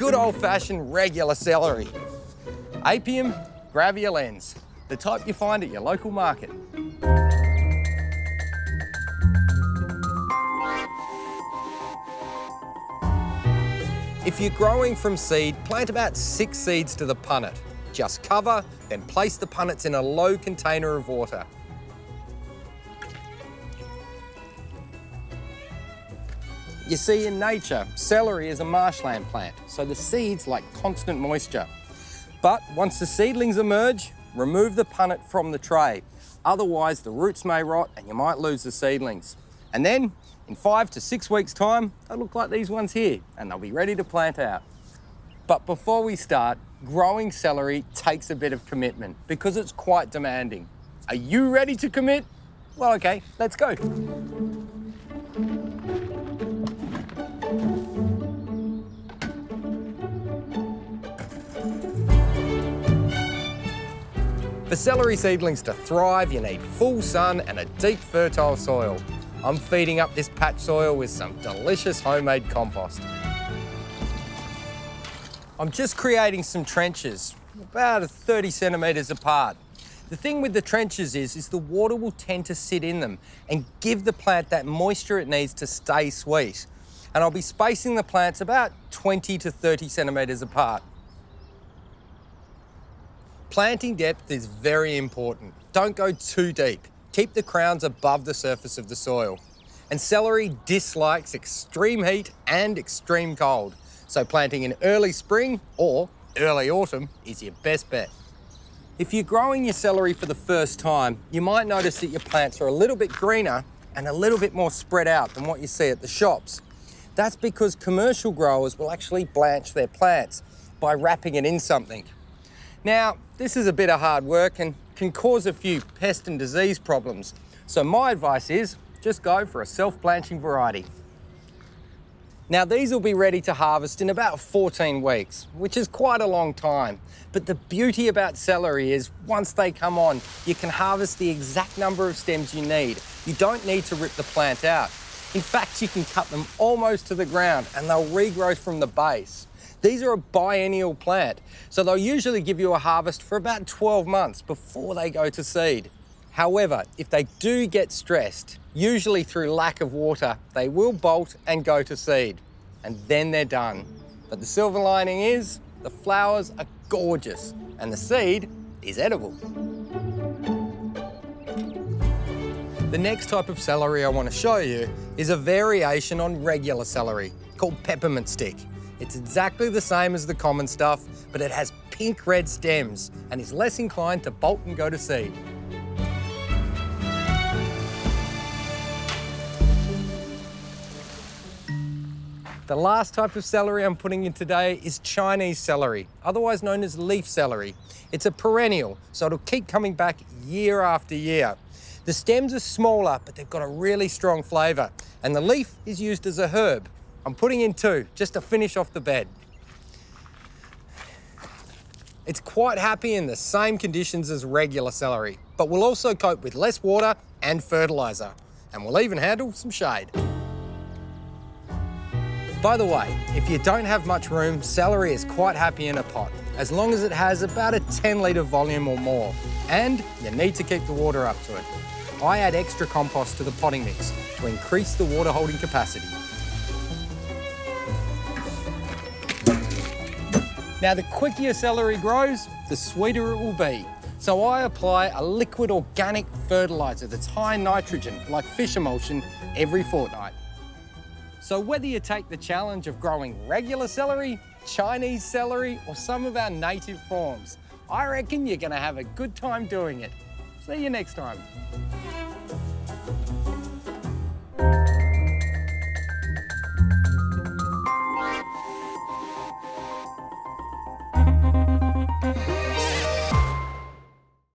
Good old-fashioned regular celery. Apium graveolens, the type you find at your local market. If you're growing from seed, plant about six seeds to the punnet. Just cover, then place the punnets in a low container of water. You see, in nature, celery is a marshland plant, so the seeds like constant moisture. But once the seedlings emerge, remove the punnet from the tray. Otherwise, the roots may rot and you might lose the seedlings. And then, in five to six weeks' time, they'll look like these ones here, and they'll be ready to plant out. But before we start, growing celery takes a bit of commitment because it's quite demanding. Are you ready to commit? Well, okay, let's go. For celery seedlings to thrive, you need full sun and a deep fertile soil. I'm feeding up this patch soil with some delicious homemade compost. I'm just creating some trenches, about 30 centimetres apart. The thing with the trenches is, is the water will tend to sit in them and give the plant that moisture it needs to stay sweet. And I'll be spacing the plants about 20 to 30 centimetres apart. Planting depth is very important. Don't go too deep. Keep the crowns above the surface of the soil. And celery dislikes extreme heat and extreme cold. So planting in early spring or early autumn is your best bet. If you're growing your celery for the first time, you might notice that your plants are a little bit greener and a little bit more spread out than what you see at the shops. That's because commercial growers will actually blanch their plants by wrapping it in something. Now, this is a bit of hard work and can cause a few pest and disease problems. So my advice is just go for a self-blanching variety. Now these will be ready to harvest in about 14 weeks, which is quite a long time. But the beauty about celery is once they come on, you can harvest the exact number of stems you need. You don't need to rip the plant out. In fact, you can cut them almost to the ground and they'll regrow from the base. These are a biennial plant, so they'll usually give you a harvest for about 12 months before they go to seed. However, if they do get stressed, usually through lack of water, they will bolt and go to seed, and then they're done. But the silver lining is the flowers are gorgeous and the seed is edible. The next type of celery I want to show you is a variation on regular celery called peppermint stick. It's exactly the same as the common stuff, but it has pink red stems and is less inclined to bolt and go to seed. The last type of celery I'm putting in today is Chinese celery, otherwise known as leaf celery. It's a perennial, so it'll keep coming back year after year. The stems are smaller, but they've got a really strong flavour, and the leaf is used as a herb. I'm putting in two, just to finish off the bed. It's quite happy in the same conditions as regular celery, but will also cope with less water and fertiliser, and will even handle some shade. By the way, if you don't have much room, celery is quite happy in a pot, as long as it has about a 10 litre volume or more, and you need to keep the water up to it. I add extra compost to the potting mix to increase the water holding capacity. Now, the quicker your celery grows, the sweeter it will be. So I apply a liquid organic fertiliser that's high in nitrogen, like fish emulsion, every fortnight. So whether you take the challenge of growing regular celery, Chinese celery, or some of our native forms, I reckon you're gonna have a good time doing it. See you next time.